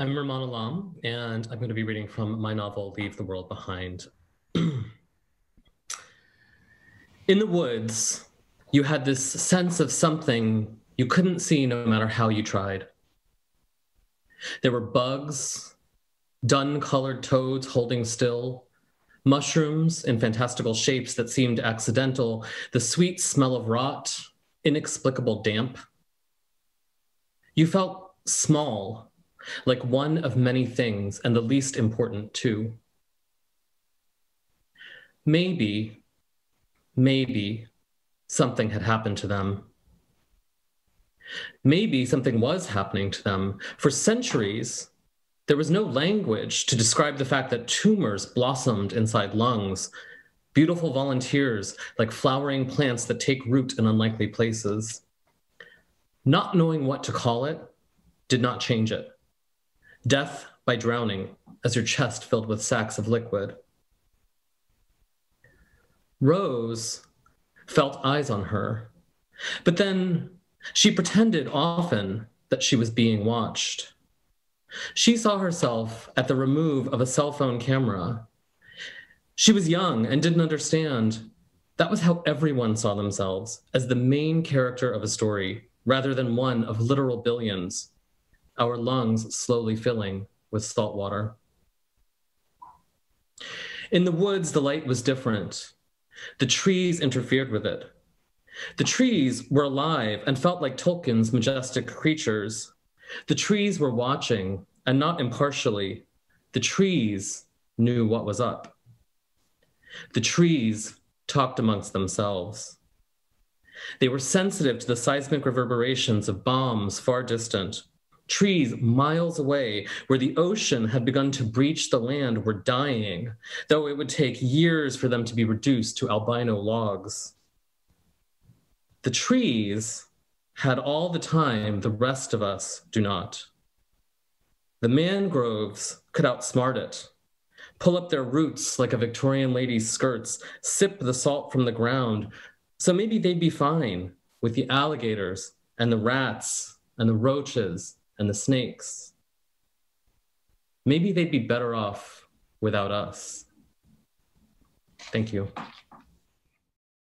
I'm Rumaan Alam, and I'm going to be reading from my novel, Leave the World Behind. In the woods, you had this sense of something you couldn't see no matter how you tried. There were bugs, dun colored toads holding still, mushrooms in fantastical shapes that seemed accidental, the sweet smell of rot, inexplicable damp. You felt small, like one of many things, and the least important too. Maybe, maybe something had happened to them. Maybe something was happening to them. For centuries, there was no language to describe the fact that tumors blossomed inside lungs, beautiful volunteers like flowering plants that take root in unlikely places. Not knowing what to call it did not change it. Death by drowning as your chest filled with sacks of liquid. Rose felt eyes on her, but then she pretended often that she was being watched. She saw herself at the remove of a cell phone camera. She was young and didn't understand. That was how everyone saw themselves as the main character of a story rather than one of literal billions, our lungs slowly filling with salt water. In the woods, the light was different. The trees interfered with it. The trees were alive and felt like Tolkien's majestic creatures. The trees were watching, and not impartially. The trees knew what was up. The trees talked amongst themselves. They were sensitive to the seismic reverberations of bombs far distant. Trees miles away, where the ocean had begun to breach the land, were dying, though it would take years for them to be reduced to albino logs. The trees had all the time the rest of us do not. The mangroves could outsmart it, pull up their roots like a Victorian lady's skirts, sip the salt from the ground. So maybe they'd be fine with the alligators and the rats and the roaches and the snakes. Maybe they'd be better off without us. Thank you.